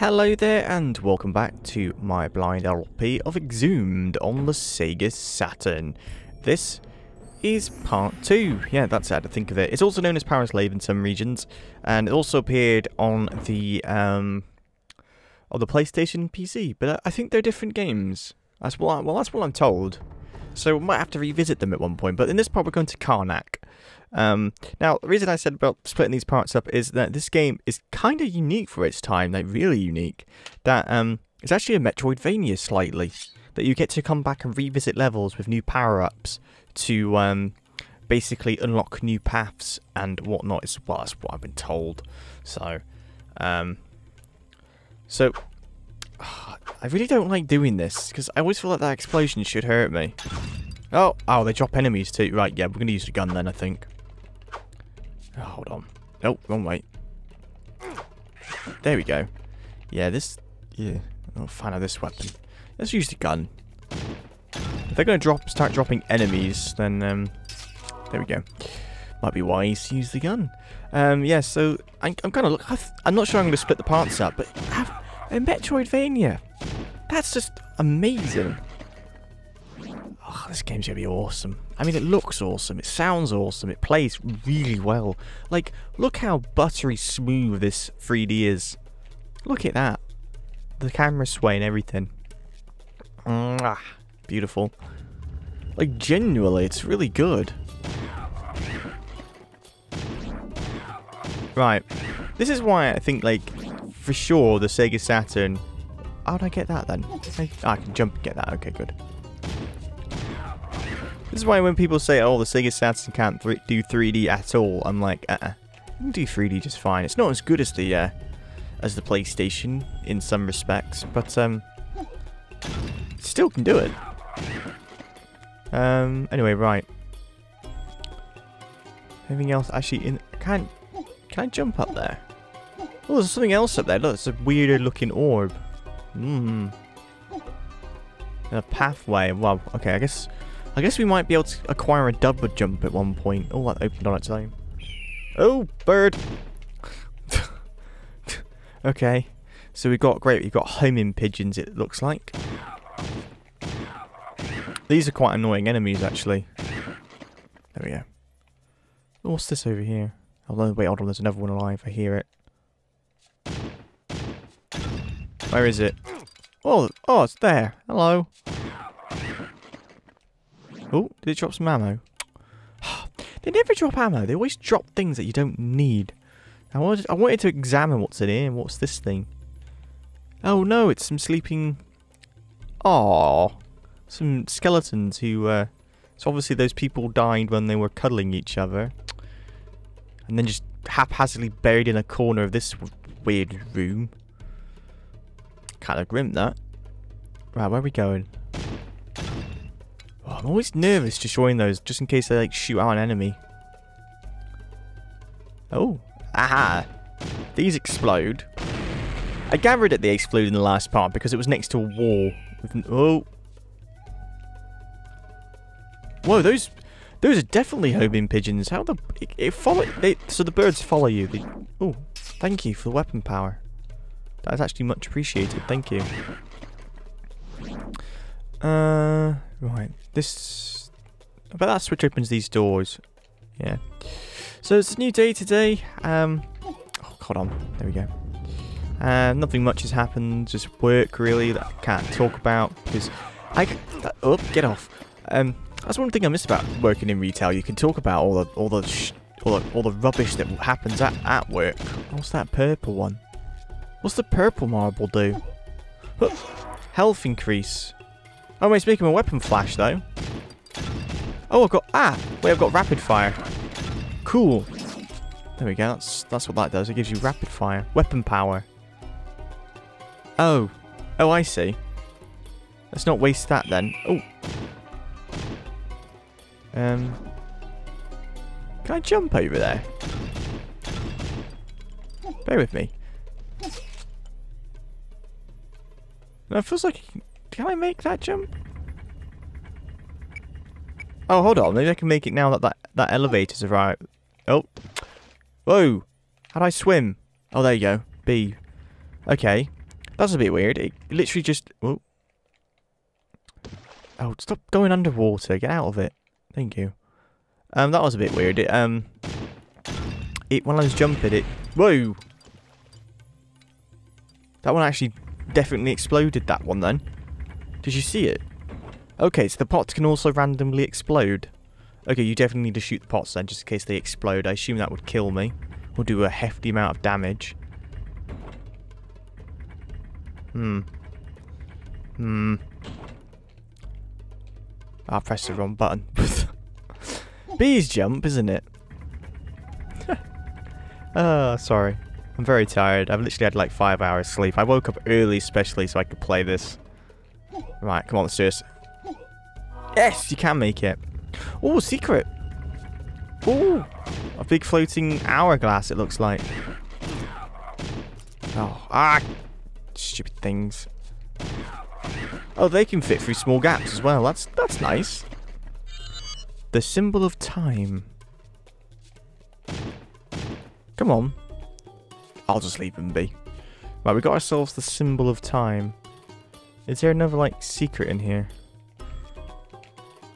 Hello there and welcome back to my blind LP of Exhumed on the Sega Saturn. This is part 2. Yeah, that's how to think of it. It's also known as Powerslave in some regions and it also appeared on the um on the PlayStation PC, but I think they're different games. That's what I, well that's what I'm told. So we might have to revisit them at one point, but in this part we're going to Karnak. Um, now, the reason I said about splitting these parts up is that this game is kind of unique for its time, like really unique. That um, it's actually a Metroidvania slightly. That you get to come back and revisit levels with new power-ups to um, basically unlock new paths and whatnot. It's, well, that's what I've been told. So, um, so I really don't like doing this because I always feel like that explosion should hurt me. Oh, oh, they drop enemies too. Right, yeah, we're going to use the gun then, I think. Oh, hold on. Nope, wrong way. There we go. Yeah, this... Yeah, I'm not a fan of this weapon. Let's use the gun. If they're going to drop, start dropping enemies, then... Um, there we go. Might be wise to use the gun. Um, yeah, so I'm, I'm kind of look. I'm not sure I'm going to split the parts up, but have, a Metroidvania. That's just amazing. Oh, this game's to be awesome. I mean, it looks awesome. It sounds awesome. It plays really well. Like, look how buttery smooth this 3D is. Look at that. The camera sway and everything. Mwah, beautiful. Like, genuinely, it's really good. Right. This is why I think, like, for sure, the Sega Saturn... How'd I get that, then? I, I can jump and get that. Okay, good. This is why when people say, oh, the Sega Saturn can't th do 3D at all, I'm like, uh-uh. Do 3D just fine. It's not as good as the, uh, as the PlayStation in some respects, but, um, still can do it. Um, anyway, right. Anything else? Actually, in, can, can I jump up there? Oh, there's something else up there. Look, it's a weirder looking orb. Hmm. A pathway. Well, okay, I guess I guess we might be able to acquire a double jump at one point. Oh, that opened on its own. Oh, bird! okay. So we've got, great, we've got homing pigeons, it looks like. These are quite annoying enemies, actually. There we go. Oh, what's this over here? Oh, wait, hold on, there's another one alive. I hear it. Where is it? Oh, oh, it's there. Hello. Oh, did it drop some ammo? they never drop ammo. They always drop things that you don't need. I wanted, I wanted to examine what's in here. What's this thing? Oh no, it's some sleeping... Aww. Some skeletons who... Uh, so obviously those people died when they were cuddling each other. And then just haphazardly buried in a corner of this weird room. Kind of grim, that. Right, where are we going? I'm always nervous destroying those, just in case they like shoot out an enemy. Oh, aha! These explode. I gathered that they exploded in the last part because it was next to a wall. Oh. Whoa, those those are definitely homing pigeons. How the it, it follow? They, so the birds follow you. They, oh, thank you for the weapon power. That is actually much appreciated. Thank you. Uh, right. This... I bet that switch opens these doors. Yeah. So it's a new day today. Um, oh, hold on. There we go. Uh, nothing much has happened. Just work, really, that I can't talk about. Because I... Oh, get off. Um, that's one thing I miss about working in retail. You can talk about all the all the all the, all the rubbish that happens at, at work. What's that purple one? What's the purple marble do? Health increase. Oh, it's making my weapon flash, though. Oh, I've got... Ah! Wait, I've got rapid fire. Cool. There we go. That's, that's what that does. It gives you rapid fire. Weapon power. Oh. Oh, I see. Let's not waste that, then. Oh. Um... Can I jump over there? Bear with me. No, it feels like I make that jump? Oh, hold on. Maybe I can make it now that that, that elevator's arrived. Oh. Whoa. How'd I swim? Oh, there you go. B. Okay. That's a bit weird. It literally just... Oh, oh stop going underwater. Get out of it. Thank you. Um, that was a bit weird. It, um... It, when I was jumping, it... Whoa! That one actually definitely exploded, that one, then. Did you see it? Okay, so the pots can also randomly explode. Okay, you definitely need to shoot the pots then, just in case they explode. I assume that would kill me. Or do a hefty amount of damage. Hmm. Hmm. I pressed the wrong button. Bees jump, isn't it? oh, sorry. I'm very tired. I've literally had like five hours sleep. I woke up early especially so I could play this. Right, come on, let's do this. Yes, you can make it. Oh, secret. Oh, a big floating hourglass it looks like. Oh, ah, stupid things. Oh, they can fit through small gaps as well. That's that's nice. The symbol of time. Come on. I'll just leave them be. Right, we got ourselves the symbol of time. Is there another, like, secret in here?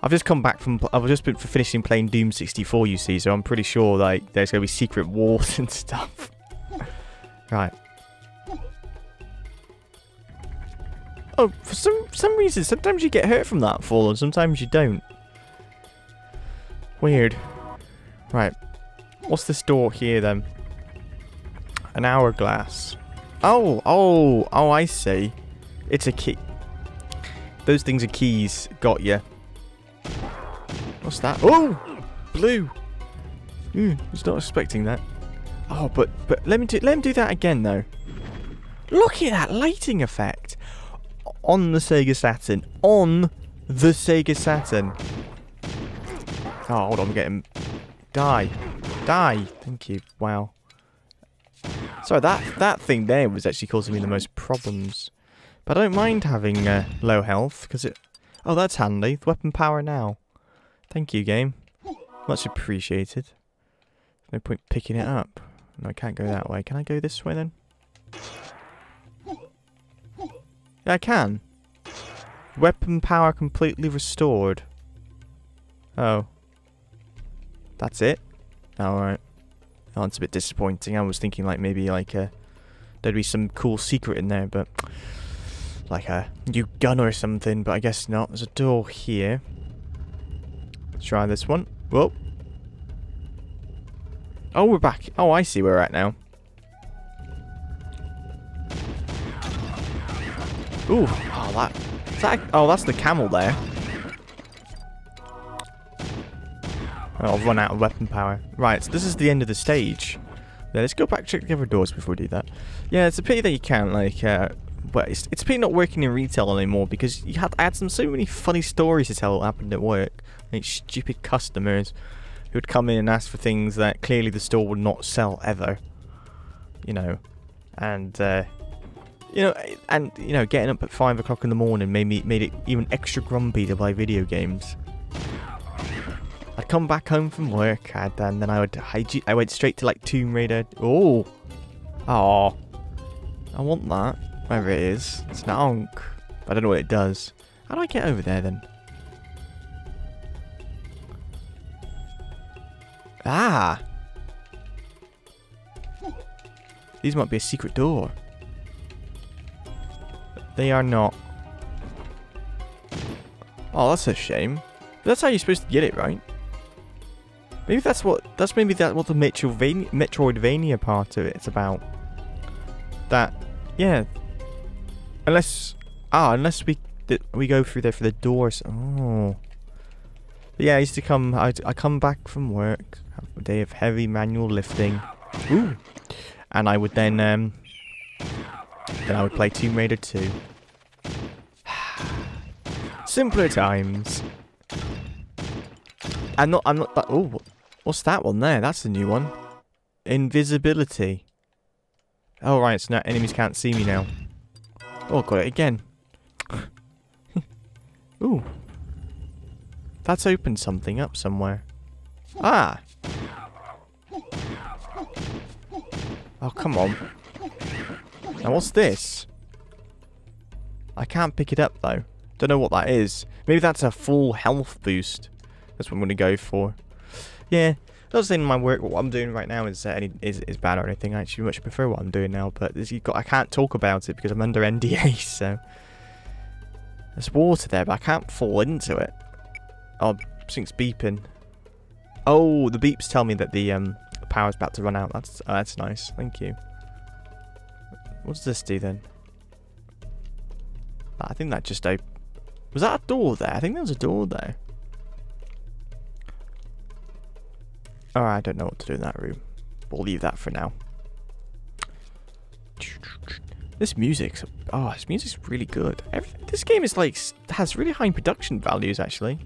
I've just come back from... I've just been finishing playing Doom 64, you see, so I'm pretty sure, like, there's going to be secret walls and stuff. right. Oh, for some some reason, sometimes you get hurt from that fall, and sometimes you don't. Weird. Right. What's this door here, then? An hourglass. Oh, oh, oh, I see. It's a key. Those things are keys. Got you. What's that? Oh! Blue! Hmm, was not expecting that. Oh, but but let me do let him do that again though. Look at that lighting effect on the Sega Saturn. On the Sega Saturn. Oh, hold on, I'm getting die, die. Thank you. Wow. Sorry, that, that thing there was actually causing me the most problems. But I don't mind having uh, low health, because it... Oh, that's handy. Weapon power now. Thank you, game. Much appreciated. No point picking it up. No, I can't go that way. Can I go this way, then? Yeah, I can. Weapon power completely restored. Oh. That's it? Alright. Oh, a bit disappointing. I was thinking like maybe like uh, there'd be some cool secret in there, but like a new gun or something, but I guess not. There's a door here. Let's try this one. Whoa. Oh, we're back. Oh, I see where we're at now. Ooh, oh that, that, oh that's the camel there. Oh, I've run out of weapon power. Right, so this is the end of the stage. Yeah, let's go back check the other doors before we do that. Yeah, it's a pity that you can't, like, uh, but it's, it's pity not working in retail anymore because you had, I had some so many funny stories to tell what happened at work. Like, stupid customers who would come in and ask for things that clearly the store would not sell ever. You know, and, uh, you know, and, you know, getting up at 5 o'clock in the morning made, me, made it even extra grumpy to play video games. I'd come back home from work and, and then I would I, I went straight to like Tomb Raider. Oh, oh, I want that. Wherever it is, it's an ankh. I don't know what it does. How do I get over there then? Ah! These might be a secret door. They are not. Oh, that's a shame. But that's how you're supposed to get it, right? Maybe that's what that's maybe that what the Metroidvania, Metroidvania part of it's about. That, yeah. Unless ah, unless we we go through there for the doors. Oh. But yeah, I used to come. I I come back from work, a day of heavy manual lifting. Ooh. And I would then um. Then I would play Tomb Raider 2. Simpler times. I'm not. I'm not. Oh, What's that one there? That's the new one. Invisibility. Oh, right, so now enemies can't see me now. Oh, got it again. Ooh. That's opened something up somewhere. Ah! Oh, come on. Now, what's this? I can't pick it up though. Don't know what that is. Maybe that's a full health boost. That's what I'm going to go for. Yeah, not saying my work, what I'm doing right now is, uh, any, is is bad or anything. I actually much prefer what I'm doing now, but got, I can't talk about it because I'm under NDA, so... There's water there, but I can't fall into it. Oh, something's beeping. Oh, the beeps tell me that the um, power's about to run out. That's uh, that's nice. Thank you. What does this do then? I think that just opened. Was that a door there? I think there was a door there. Alright, I don't know what to do in that room. We'll leave that for now. This music's... Oh, this music's really good. This game is like... has really high production values, actually.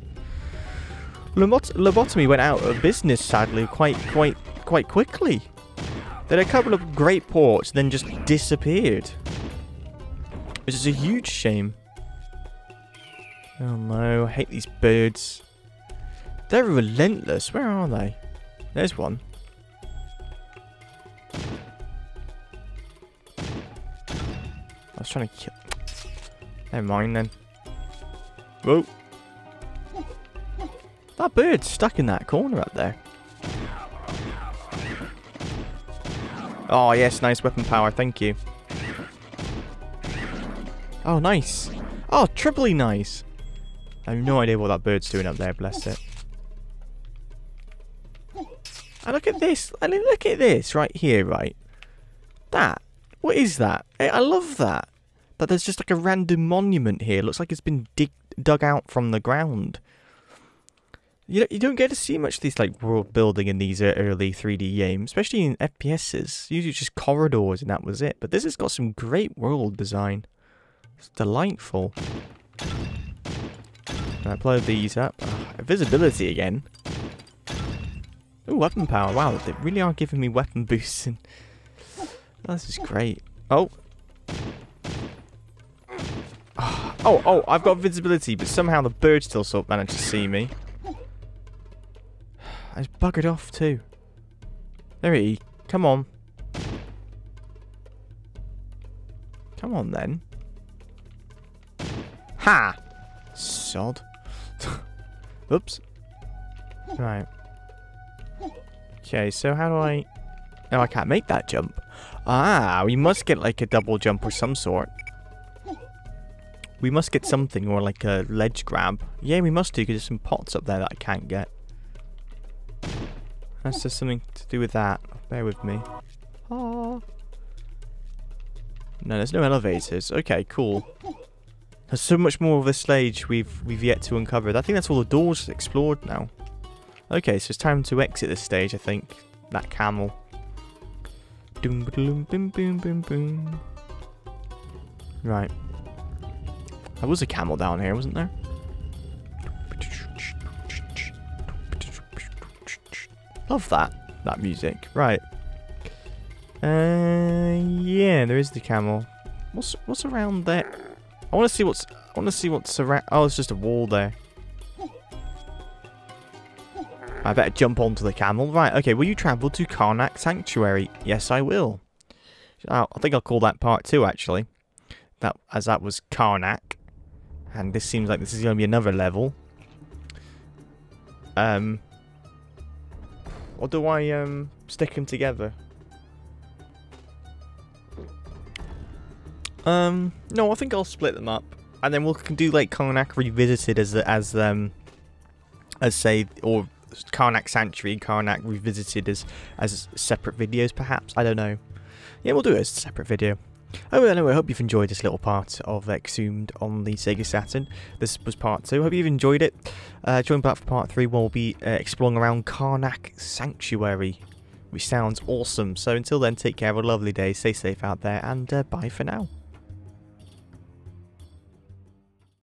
Lobot Lobotomy went out of business, sadly, quite, quite, quite quickly. They had a couple of great ports, then just disappeared. Which is a huge shame. Oh no, I hate these birds. They're relentless. Where are they? There's one. I was trying to kill... Never mind then. Whoa. That bird's stuck in that corner up there. Oh, yes, nice weapon power. Thank you. Oh, nice. Oh, triply nice. I have no idea what that bird's doing up there, bless it. And look at this. I mean, look at this right here, right? That. What is that? Hey, I love that. That there's just like a random monument here. Looks like it's been dig dug out from the ground. You you don't get to see much of this like world building in these early 3D games, especially in FPSs. Usually just corridors and that was it. But this has got some great world design. It's delightful. I blow these up. Oh, visibility again. Ooh, weapon power. Wow, they really are giving me weapon boosts. And oh, this is great. Oh. Oh, oh, I've got visibility, but somehow the bird still sort of managed to see me. I just buggered off too. There he. Come on. Come on then. Ha! Sod. Oops. Right. Okay, so how do I... No, I can't make that jump. Ah, we must get like a double jump or some sort. We must get something, or like a ledge grab. Yeah, we must do, because there's some pots up there that I can't get. That's just something to do with that. Bear with me. Ah. No, there's no elevators. Okay, cool. There's so much more of this stage we've we've yet to uncover. I think that's all the doors explored now. Okay, so it's time to exit this stage, I think. That camel. Doom boom boom boom boom boom. Right. There was a camel down here, wasn't there? Love that. That music. Right. Uh yeah, there is the camel. What's what's around there? I wanna see what's I wanna see what's around oh it's just a wall there. I better jump onto the camel. Right, okay, will you travel to Karnak Sanctuary? Yes, I will. I think I'll call that part two, actually. That As that was Karnak. And this seems like this is going to be another level. Um, Or do I um stick them together? Um, no, I think I'll split them up. And then we can do like Karnak Revisited as, as um, as say, or Karnak Sanctuary, Karnak Revisited as, as separate videos, perhaps? I don't know. Yeah, we'll do it as a separate video. Oh, well, anyway, I hope you've enjoyed this little part of Exhumed on the Sega Saturn. This was part 2. Hope you've enjoyed it. Uh, join back for part 3 where we'll be uh, exploring around Karnak Sanctuary, which sounds awesome. So until then, take care, have a lovely day, stay safe out there, and uh, bye for now.